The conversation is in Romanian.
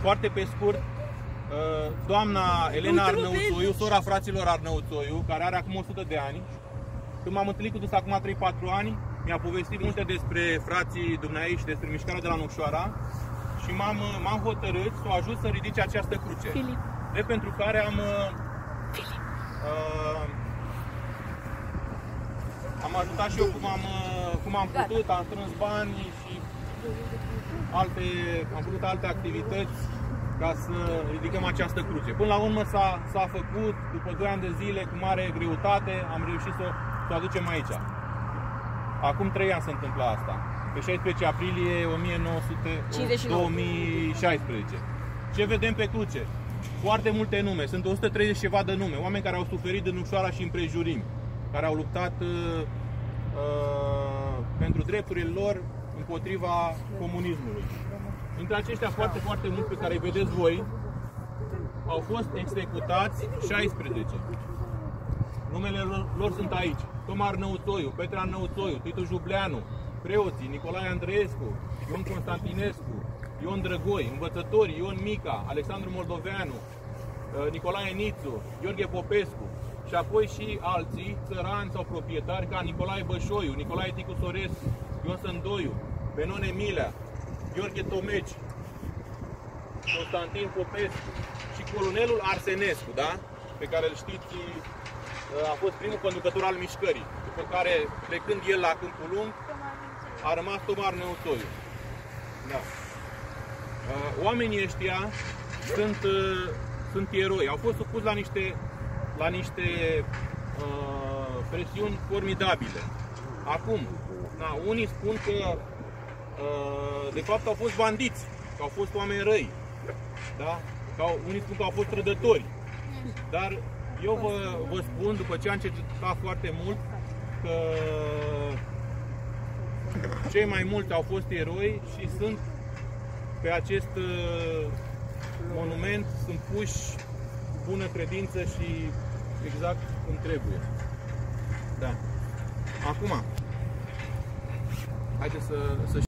Foarte pe scurt, uh, doamna Elena Arnăuțoiu, sora fraților Arnăuțoiu, care are acum 100 de ani, când m-am întâlnit cu dânsa acum 3-4 ani, mi-a povestit multe despre frații dumneai și despre mișcarea de la Nușoara și m-am, m-am hotărât să o ajut să ridice această cruce. Filip. De pentru care am Filip. uh, am ajutat și eu cum am, uh, cum am putut, am strâns bani și alte, am făcut alte activități ca să ridicăm această cruce. Până la urmă s-a, s-a făcut, după 2 ani de zile, cu mare greutate, am reușit să, să o aducem aici. Acum 3 ani se întâmplă asta. Pe 16 aprilie 1900, 59. 2016. Ce vedem pe cruce? Foarte multe nume, sunt 130 ceva de nume, oameni care au suferit în Ușoara și împrejurimi, care au luptat uh, uh, pentru drepturile lor împotriva comunismului. Dintre aceștia foarte, foarte mulți pe care îi vedeți voi, au fost executați 16. Numele lor, lor sunt aici. Toma Arnăuțoiu, Petre Arnăuțoiu, Titu Jubleanu, preoții Nicolae Andreescu, Ion Constantinescu, Ion Drăgoi, învățătorii Ion Mica, Alexandru Moldoveanu, uh, Nicolae Nițu, Gheorghe Popescu și apoi și alții, țărani sau proprietari ca Nicolae Bășoiu, Nicolae Ticu Sorescu, Ion Sândoiu, Benone Milea, Gheorghe Tomeci, Constantin Popescu și colonelul Arsenescu, da? Pe care îl știți, uh, a fost primul conducător al mișcării, după care, plecând el la Câmpul Lung, a rămas Tomar Neutoiu. Da. Uh, Oamenii ăștia sunt, uh, sunt eroi, au fost supuși la niște, la niște uh, presiuni formidabile. Acum, da, unii spun că uh, de fapt au fost bandiți, că au fost oameni răi, da? Că au, unii spun că au fost trădători. Dar eu vă, vă spun, după ce am cercetat foarte mult, că cei mai mulți au fost eroi și sunt pe acest uh, monument, sunt puși cu bună credință și exact cum trebuie. Da. Acum, haideți să, să